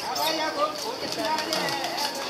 Trabalhador, vou.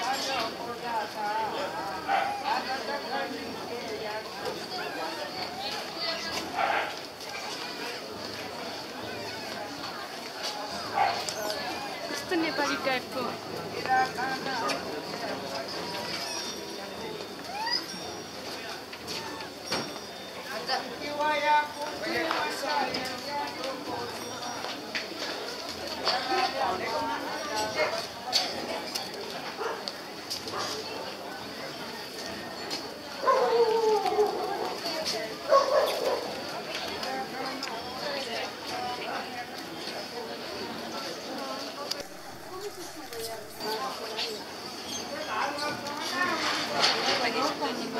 とネパリ帰ると。Thank you.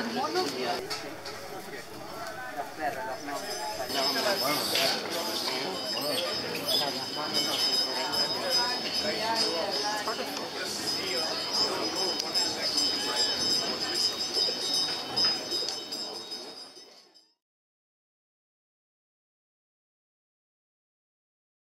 los monos. Los perros, los monos.